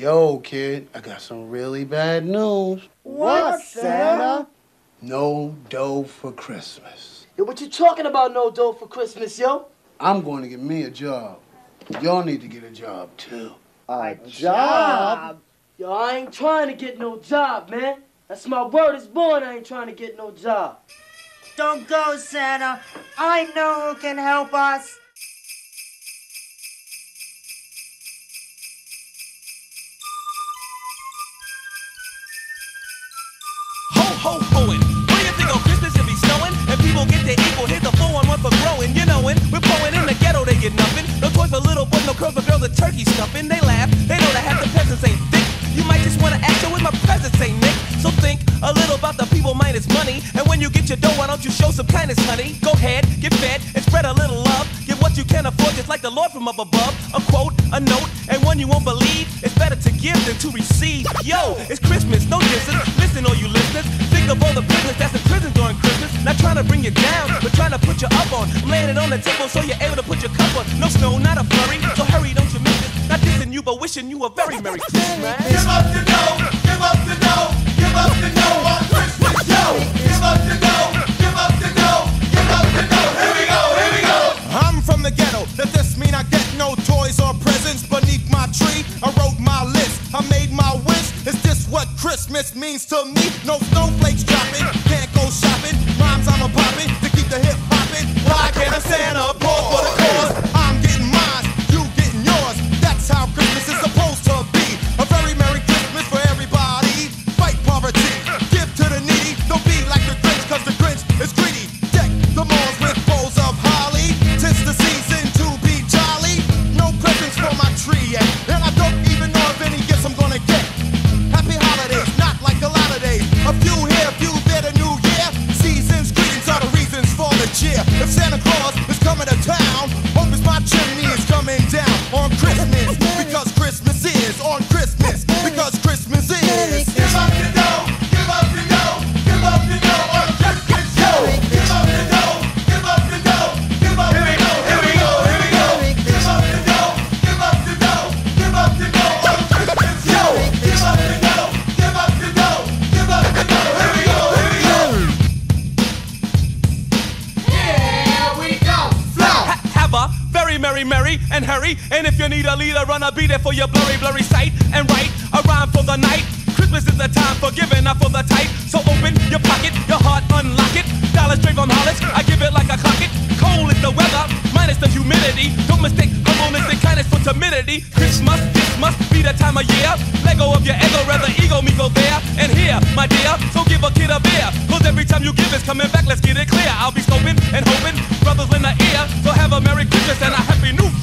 Yo, kid, I got some really bad news. What, Santa? No dough for Christmas. Yo, what you talking about, no dough for Christmas, yo? I'm going to get me a job. Y'all need to get a job, too. A job? Yo, I ain't trying to get no job, man. That's my word is born. I ain't trying to get no job. Don't go, Santa. I know who can help us. Ho, ho, hoing. Do you think on Christmas it be snowing? And people get their equal. hit the 411 for growing. You knowin', we're blowing in the ghetto, they get nothing. No toys for little boys, no curls for girls, the turkey stuffing. They laugh, they know that half the peasants ain't thick. You might just wanna act with my presence ain't Nick. So think a little about the people minus money. And when you get your dough, why don't you show some kindness, honey? Go ahead, get fed, and spread a little love. Get what you can afford, just like the Lord from up above. A quote, a note, and one you won't believe. It's better to give than to receive. Yo, it's Christmas, no distance. Listen, all you listeners. To bring you down, but trying to put you up on. I'm laying it on the table so you're able to put your cup on. No snow, not a flurry. So hurry, don't you miss it. Not dissing you, but wishing you a very Merry Christmas. Give up the dough, give up the dough, give up the dough means to me? No snowflakes dropping. Can't go shopping. Rhymes I'm a popping to keep the hip hopping. Why can't a Santa pour for the cause? Merry, merry, and hurry. And if you need a leader, run, I'll be there for your blurry, blurry sight. And write a rhyme for the night. Christmas is the time for giving, up for the tight. So open your pocket, your heart, unlock it. Dollars straight from Hollis, I give it like a clock it. Cold is the weather, minus the humidity. Don't mistake humbleness and kindness for timidity. Christmas, this must be the time of year. Let go of your ego, rather ego me go there. And here, my dear, so give a kid a beer. Cause every time you give it's coming back, let's get it clear. I'll be scoping and hoping, brothers lend the ear. So have a Merry Christmas and Happy New.